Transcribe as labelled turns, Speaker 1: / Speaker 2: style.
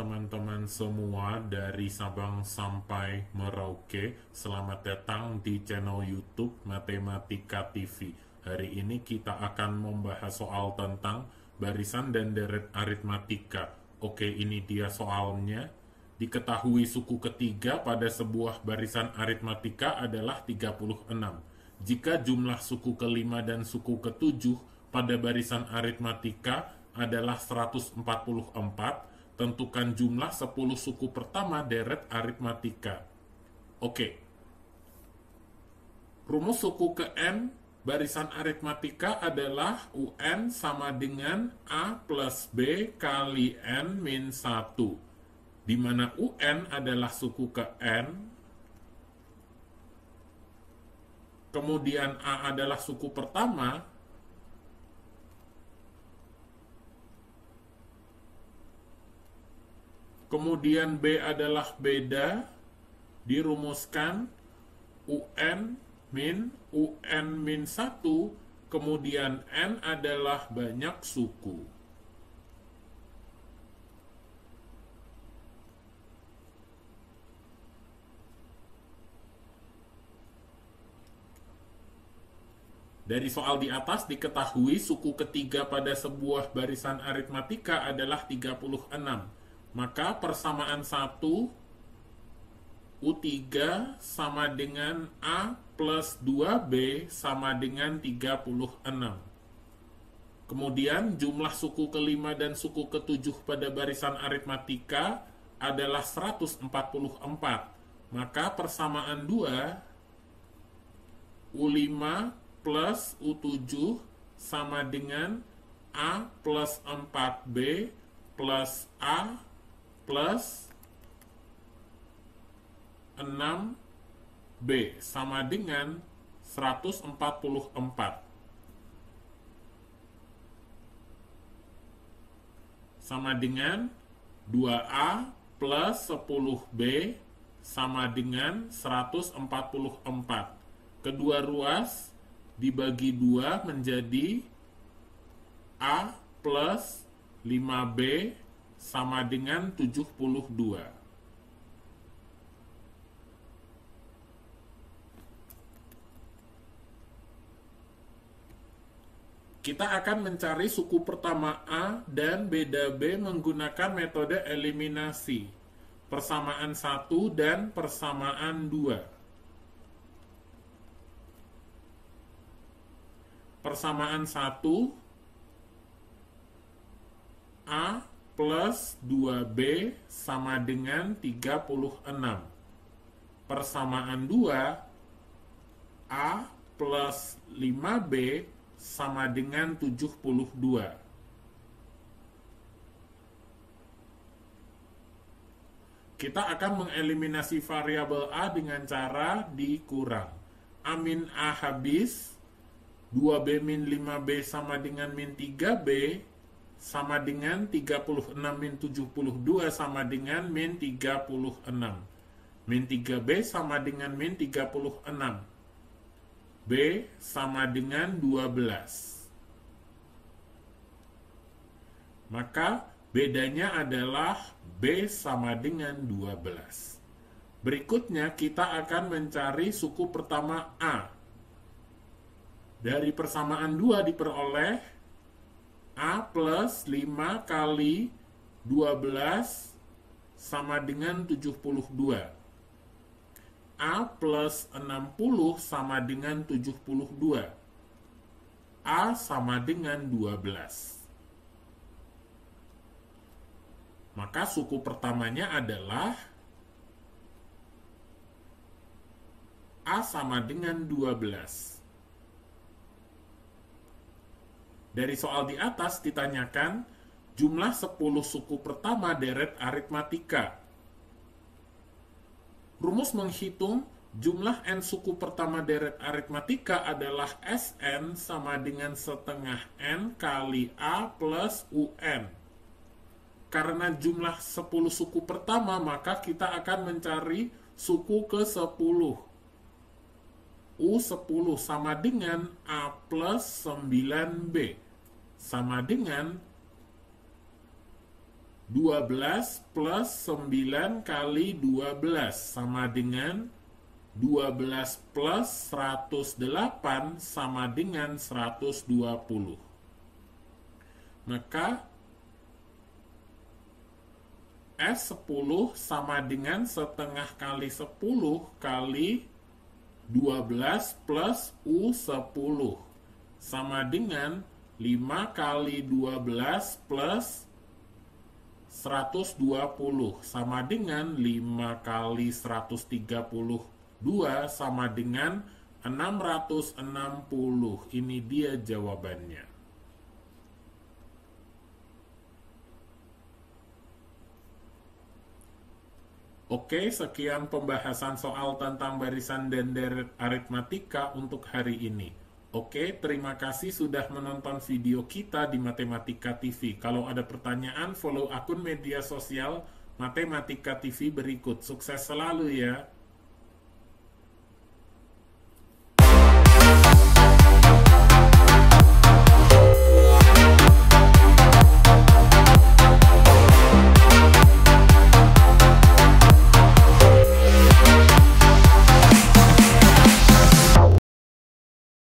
Speaker 1: teman-teman semua dari Sabang sampai Merauke. Selamat datang di channel YouTube Matematika TV. Hari ini kita akan membahas soal tentang barisan dan deret aritmatika. Oke, ini dia soalnya. Diketahui suku ketiga pada sebuah barisan aritmatika adalah 36. Jika jumlah suku kelima dan suku ketujuh pada barisan aritmatika adalah 144, tentukan jumlah 10 suku pertama deret aritmatika. Oke. Rumus suku ke N barisan aritmatika adalah UN sama dengan A plus B kali N min 1. Di mana UN adalah suku ke N, kemudian A adalah suku pertama, kemudian B adalah beda, dirumuskan UN min UN min 1, kemudian N adalah banyak suku. Dari soal di atas diketahui suku ketiga pada sebuah barisan aritmatika adalah 36 maka persamaan 1 U3 sama dengan A plus 2B sama dengan 36. Kemudian jumlah suku kelima dan suku ketujuh pada barisan aritmatika adalah 144. Maka persamaan 2 U5 plus U7 sama dengan A plus 4B plus A plus 6B sama dengan 144. Sama dengan 2A plus 10B sama dengan 144. Kedua ruas dibagi 2 menjadi A plus 5B sama dengan 72. Kita akan mencari suku pertama A dan beda B menggunakan metode eliminasi. Persamaan 1 dan persamaan 2. Persamaan 1 A plus 2B sama dengan 36. Persamaan 2, A plus 5B sama dengan 72. Kita akan mengeliminasi variabel A dengan cara dikurang. A min A habis, 2B min 5B sama dengan min 3B, sama dengan 36 min 72 sama dengan min 36. Min 3B sama dengan min 36. B sama dengan 12. Maka bedanya adalah B sama dengan 12. Berikutnya kita akan mencari suku pertama A. Dari persamaan 2 diperoleh A plus 5 kali 12 sama dengan 72. A plus 60 sama dengan 72. A sama dengan 12. Maka suku pertamanya adalah A sama dengan 12. Dari soal di atas ditanyakan jumlah 10 suku pertama deret aritmatika. Rumus menghitung jumlah n suku pertama deret aritmatika adalah Sn sama dengan setengah n kali A plus UN. Karena jumlah 10 suku pertama, maka kita akan mencari suku ke-10. U10 sama dengan A plus 9B sama dengan 12 plus 9 kali 12 sama dengan 12 plus 108 sama dengan 120. Maka S10 sama dengan setengah kali 10 kali 12 plus U10 sama dengan 5 kali 12 plus 120 sama dengan 5 kali 132 sama dengan 660. Ini dia jawabannya. Oke, sekian pembahasan soal tentang barisan dan deret aritmatika untuk hari ini. Oke, terima kasih sudah menonton video kita di Matematika TV. Kalau ada pertanyaan, follow akun media sosial Matematika TV berikut. Sukses selalu ya!